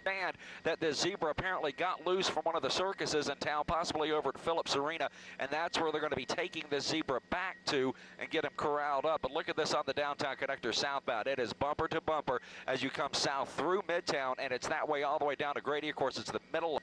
understand that this zebra apparently got loose from one of the circuses in town, possibly over at Phillips Arena, and that's where they're going to be taking this zebra back to and get him corralled up. But look at this on the downtown connector southbound. It is bumper to bumper as you come south through Midtown, and it's that way all the way down to Grady. Of course, it's the middle